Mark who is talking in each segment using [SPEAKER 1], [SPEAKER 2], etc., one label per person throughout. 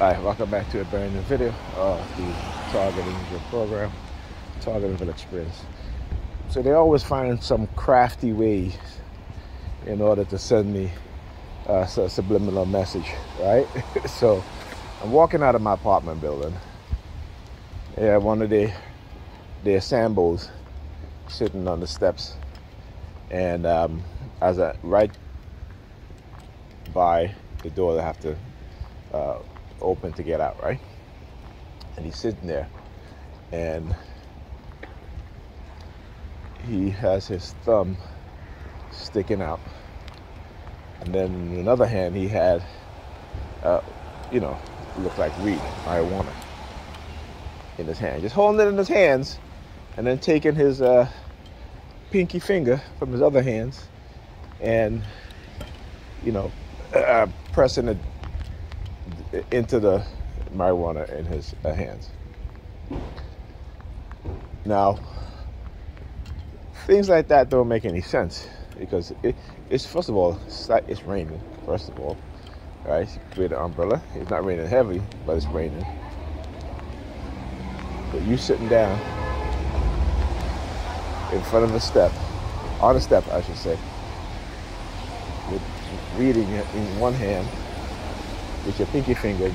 [SPEAKER 1] Alright, welcome back to a brand new video of the Target Angel program, Target Angel Experience. So they always find some crafty ways in order to send me uh, a subliminal message, right? so I'm walking out of my apartment building. Yeah, one of the their Sambos sitting on the steps, and um, as I right by the door, I have to uh, open to get out, right? And he's sitting there and he has his thumb sticking out. And then in another hand, he had, uh, you know, looked like weed, marijuana in his hand. Just holding it in his hands and then taking his uh, pinky finger from his other hands and, you know, uh, pressing it into the marijuana in his uh, hands. Now, things like that don't make any sense because it, it's first of all it's, raining. First of all, right? With an umbrella, it's not raining heavy, but it's raining. But you sitting down in front of a step, on a step, I should say, with reading in one hand with your pinky finger,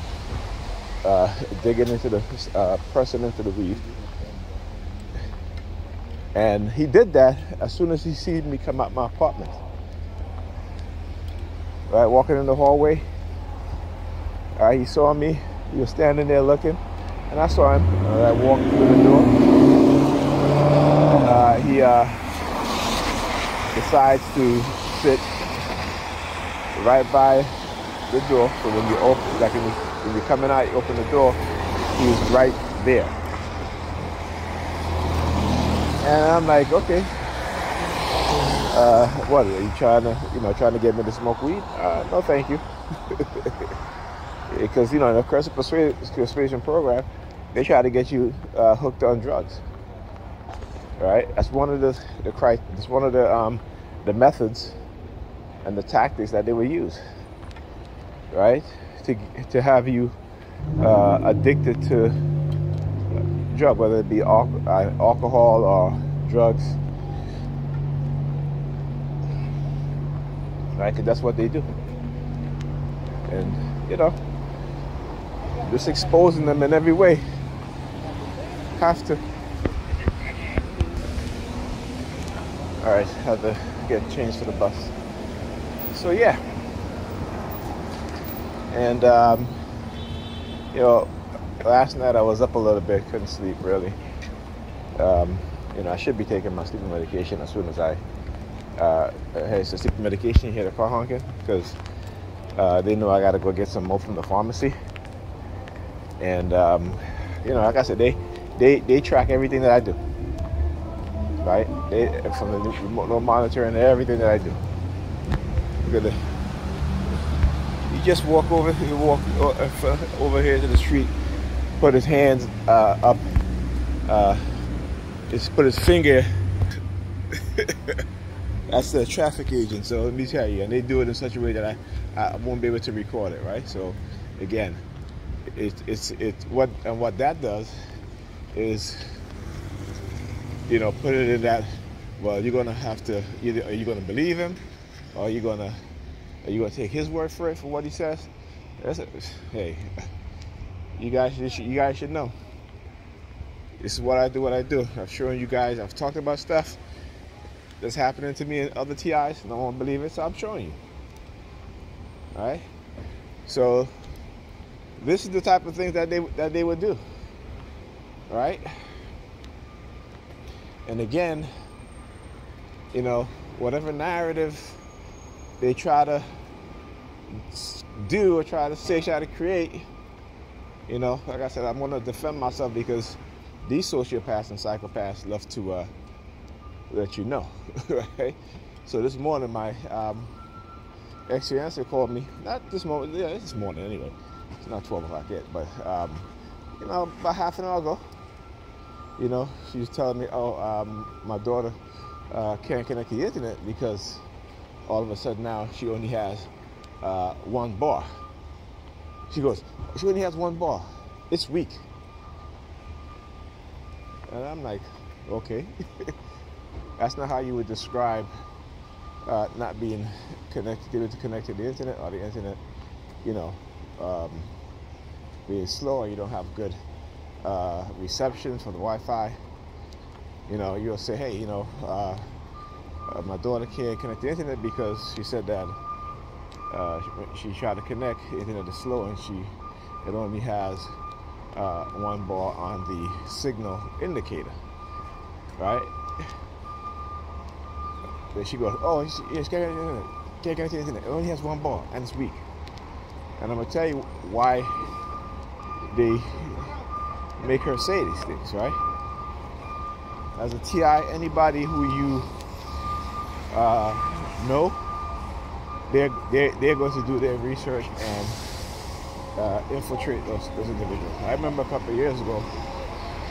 [SPEAKER 1] uh, digging into the, uh, pressing into the weed. And he did that as soon as he seen me come out my apartment. Right, walking in the hallway. Uh, he saw me. He was standing there looking, and I saw him. I walked through the door. Uh, he uh, decides to sit right by the door. So when you open, like when, you, when you're coming out, you open the door, he's right there. And I'm like, okay. Uh, what are you trying to, you know, trying to get me to smoke weed? Uh, no, thank you. because you know, in the coercive persuasion program, they try to get you uh, hooked on drugs. Right? That's one of the the that's one of the um, the methods and the tactics that they will use right? To, to have you uh, addicted to drug, whether it be uh, alcohol or drugs, right? Because that's what they do. And, you know, just exposing them in every way. Have to. All right, have to get changed for the bus. So, yeah. And, um, you know, last night I was up a little bit, couldn't sleep really. Um, you know, I should be taking my sleeping medication as soon as I. Uh, hey, so sleeping medication here, the car honking, because uh, they know I got to go get some more from the pharmacy. And, um, you know, like I said, they, they, they track everything that I do. Right? They, from the remote monitoring everything that I do. Look at the just walk over, he walk uh, over here to the street, put his hands uh, up, uh, just put his finger. That's the traffic agent. So let me tell you, and they do it in such a way that I, I won't be able to record it, right? So again, it, it's it's what and what that does is, you know, put it in that. Well, you're gonna have to either are you gonna believe him, or you're gonna are you gonna take his word for it for what he says? That's a, hey, you guys, you guys should know. This is what I do. What I do. I'm showing you guys. I've talked about stuff that's happening to me and other TIs. No one believe it, so I'm showing you. All right. So this is the type of things that they that they would do. All right. And again, you know, whatever narrative they try to do or try to say, try to create, you know, like I said, I'm going to defend myself because these sociopaths and psychopaths love to uh, let you know, right? So this morning, my um, ex-fiance called me. Not this morning, yeah, this morning anyway. It's not 12 o'clock yet, but um, you know, about half an hour ago, you know, she was telling me, oh, um, my daughter uh, can't connect to the internet because all of a sudden now she only has uh, one bar. She goes, she only has one bar. It's weak. And I'm like, okay. That's not how you would describe uh, not being connected, able to connect to the internet or the internet, you know, um, being slow or you don't have good uh, reception for the Wi-Fi. You know, you'll say, hey, you know, uh, my daughter can't connect to the internet because she said that uh, she, she, tried to connect, the internet is slow and she it only has uh, one bar on the signal indicator, right? Then she goes, oh, yes, can't connect to the internet. It only has one bar and it's weak. And I'm gonna tell you why they make her say these things, right? As a TI, anybody who you uh, know, they're, they're, they're going to do their research and uh, infiltrate those, those individuals. I remember a couple years ago,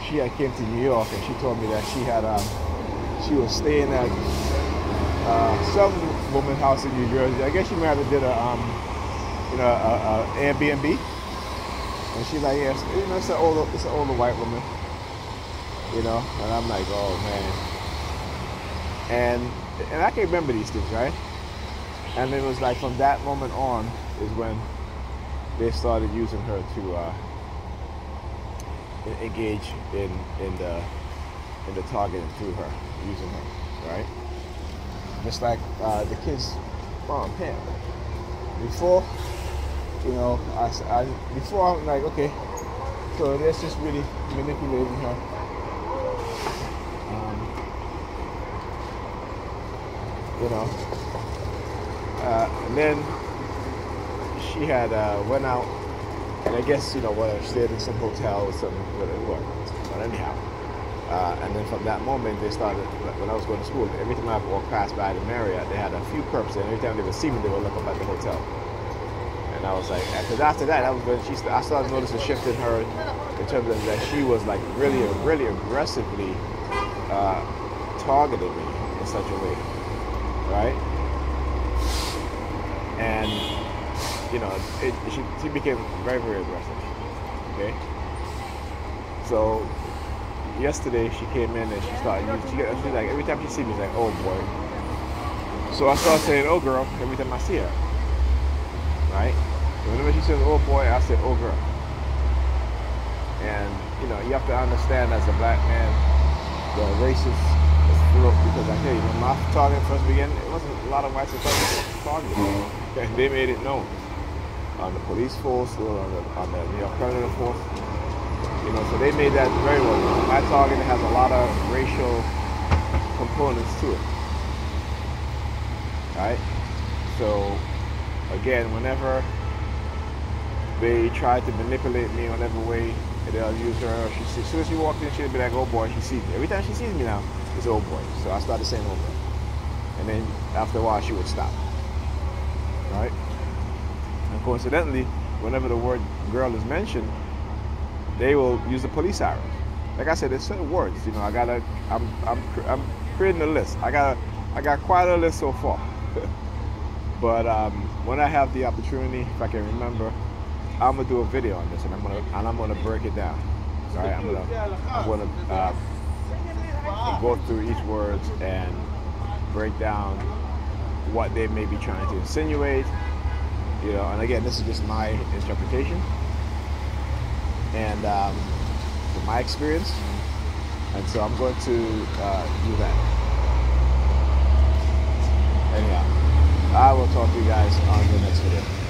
[SPEAKER 1] she had came to New York and she told me that she had um, she was staying at uh, some woman's house in New Jersey. I guess she might have did a um, you know a, a Airbnb, and she's like, yes, you know, it's an older it's an older white woman, you know, and I'm like, oh man, and and I can remember these things, right? And it was like from that moment on is when they started using her to uh, engage in in the in the targeting through her, using her, right? Just like uh, the kids' mom, Pam. Before, you know, I, I before I'm like, okay, so that's just really manipulating her. Um, you know, uh, and then she had uh, went out, and I guess you know she stayed in some hotel or something, whatever. But anyhow, uh, and then from that moment they started. When I was going to school, every time I walked past by the Marriott, they had a few perps, and every time they would see me, they would look up at the hotel. And I was like, because after that, that was when she. I started noticing a shift in her in terms of that she was like really, really aggressively uh, targeting me in such a way, right? And you know, it, she, she became very, very aggressive. Okay? So, yesterday she came in and she started, she, she's like, every time she sees me, she's like, oh boy. So I started saying, oh girl, every time I see her. Right? whenever she says, oh boy, I say, oh girl. And, you know, you have to understand as a black man, the racist because I tell you, when my target first began, it wasn't a lot of that targeted. Okay? They made it known on the police force or on the, on the New York criminal force. You know, so they made that very well. known. My target has a lot of racial components to it. Right? So again, whenever they try to manipulate me in whatever way, they'll use her. She, as soon as she walks in, she'll be like, "Oh boy," she sees me. Every time she sees me now, it's old boy." So I started saying "Oh boy," and then after a while, she would stop. Right? And coincidentally, whenever the word girl is mentioned, they will use the police sirens. Like I said, there's certain words. You know, I gotta. I'm. I'm. I'm creating a list. I gotta, I got quite a list so far. but um, when I have the opportunity, if I can remember, I'm gonna do a video on this, and I'm gonna and I'm gonna break it down. All right, I'm gonna. I'm gonna uh, go through each words and break down what they may be trying to insinuate you know, and again, this is just my interpretation and um, from my experience. And so I'm going to uh, do that. Anyhow, I will talk to you guys on the next video.